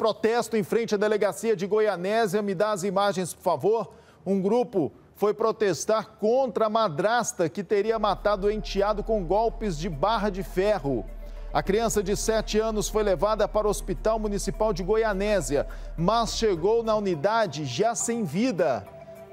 protesto em frente à delegacia de Goianésia. Me dá as imagens, por favor. Um grupo foi protestar contra a madrasta que teria matado o enteado com golpes de barra de ferro. A criança de 7 anos foi levada para o Hospital Municipal de Goianésia, mas chegou na unidade já sem vida.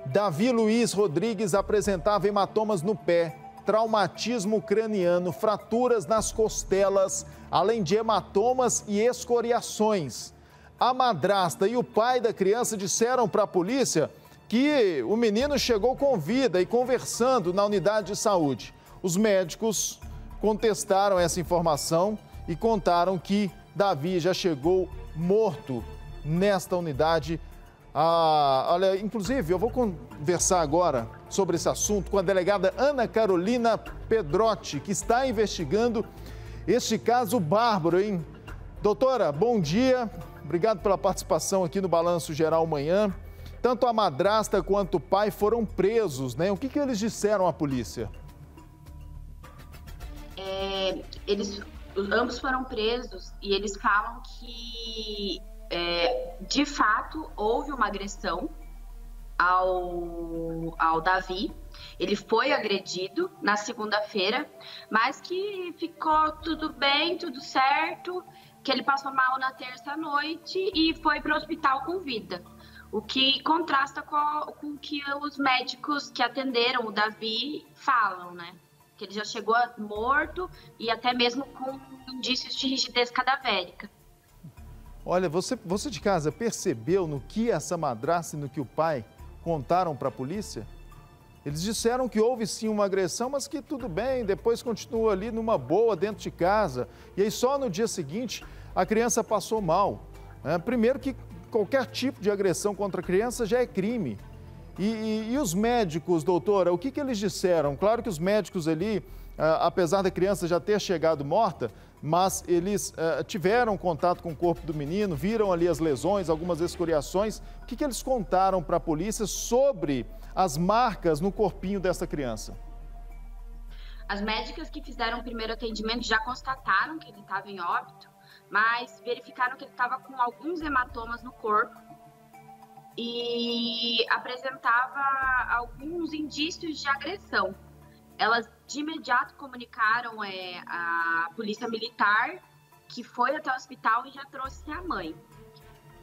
Davi Luiz Rodrigues apresentava hematomas no pé, traumatismo craniano, fraturas nas costelas, além de hematomas e escoriações. A madrasta e o pai da criança disseram para a polícia que o menino chegou com vida e conversando na unidade de saúde. Os médicos contestaram essa informação e contaram que Davi já chegou morto nesta unidade. Ah, olha, inclusive, eu vou conversar agora sobre esse assunto com a delegada Ana Carolina Pedrotti, que está investigando este caso bárbaro, hein? Doutora, bom dia. Obrigado pela participação aqui no Balanço Geral Manhã. Tanto a madrasta quanto o pai foram presos, né? O que, que eles disseram à polícia? É, eles, ambos foram presos e eles falam que, é, de fato, houve uma agressão ao, ao Davi. Ele foi agredido na segunda-feira, mas que ficou tudo bem, tudo certo, que ele passou mal na terça-noite e foi para o hospital com vida o que contrasta com, o que os médicos que atenderam o Davi falam, né? Que ele já chegou morto e até mesmo com indícios de rigidez cadavérica. Olha, você, você de casa percebeu no que essa madrasta e no que o pai contaram para a polícia? Eles disseram que houve sim uma agressão, mas que tudo bem, depois continua ali numa boa dentro de casa. E aí só no dia seguinte a criança passou mal. É, primeiro que qualquer tipo de agressão contra a criança já é crime. E, e, e os médicos, doutora, o que, que eles disseram? Claro que os médicos ali, apesar da criança já ter chegado morta, mas eles ah, tiveram contato com o corpo do menino, viram ali as lesões, algumas escoriações. O que, que eles contaram para a polícia sobre as marcas no corpinho dessa criança? As médicas que fizeram o primeiro atendimento já constataram que ele estava em óbito mas verificaram que ele estava com alguns hematomas no corpo e apresentava alguns indícios de agressão. Elas de imediato comunicaram é, a polícia militar que foi até o hospital e já trouxe a mãe.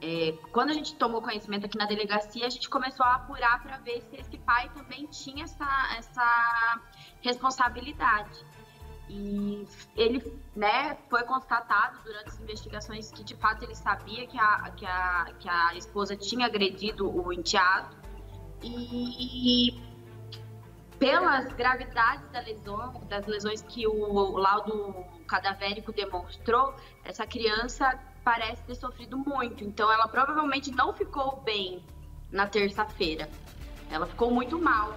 É, quando a gente tomou conhecimento aqui na delegacia, a gente começou a apurar para ver se esse pai também tinha essa, essa responsabilidade. E ele né, foi constatado durante as investigações que de fato ele sabia que a, que a, que a esposa tinha agredido o enteado. E pelas gravidades da lesão, das lesões que o, laudo cadavérico demonstrou, essa criança parece ter sofrido muito. Então ela provavelmente não ficou bem na terça-feira. Ela ficou muito mal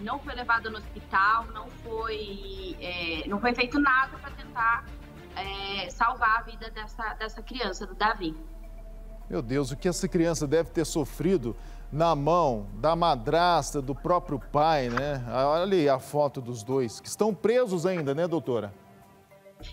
não foi levada no hospital, não foi, é, não foi feito nada para tentar é, salvar a vida dessa, dessa criança, do Davi. Meu Deus, o que essa criança deve ter sofrido na mão da madrasta, do próprio pai, né? Olha aí a foto dos dois, que estão presos ainda, né, doutora?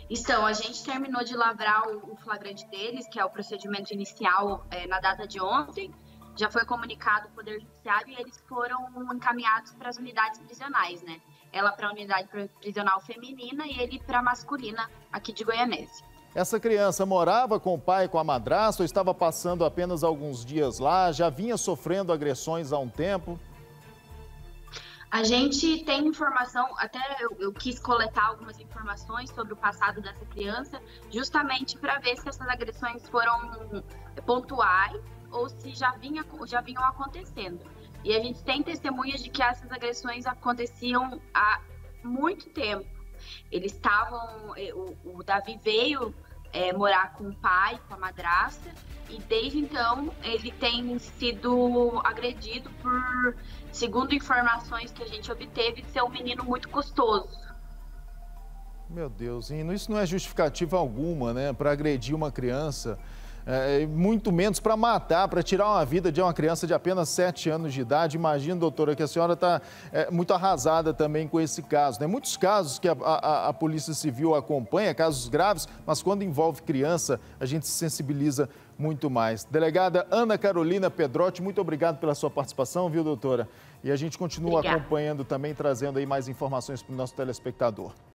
Então, a gente terminou de lavrar o, flagrante deles, que é o procedimento inicial é, na data de ontem já foi comunicado ao Poder Judiciário e eles foram encaminhados para as unidades prisionais, né? Ela para a unidade prisional feminina e ele para a masculina aqui de Goianésia. Essa criança morava com o pai, com a madrasta, ou estava passando apenas alguns dias lá? Já vinha sofrendo agressões há um tempo? A gente tem informação, até eu, eu, quis coletar algumas informações sobre o passado dessa criança, justamente para ver se essas agressões foram pontuais ou se já, vinha, já vinham acontecendo. E a gente tem testemunhas de que essas agressões aconteciam há muito tempo. Eles estavam. Eh, o, o Davi veio é, morar com o pai, com a madrasta, e desde então ele tem sido agredido por, segundo informações que a gente obteve, ser um menino muito custoso. Meu Deus, isso não é justificativa alguma, né, para agredir uma criança. É, muito menos para matar, para tirar uma vida de uma criança de apenas 7 anos de idade. Imagina, doutora, que a senhora está é, muito arrasada também com esse caso. Né? Muitos casos que a, a, a Polícia Civil acompanha, casos graves, mas quando envolve criança, a gente se sensibiliza muito mais. Delegada Ana Carolina Pedrotti, muito obrigado pela sua participação, viu, doutora? E a gente continua Obrigada. acompanhando também, trazendo aí mais informações para o nosso telespectador.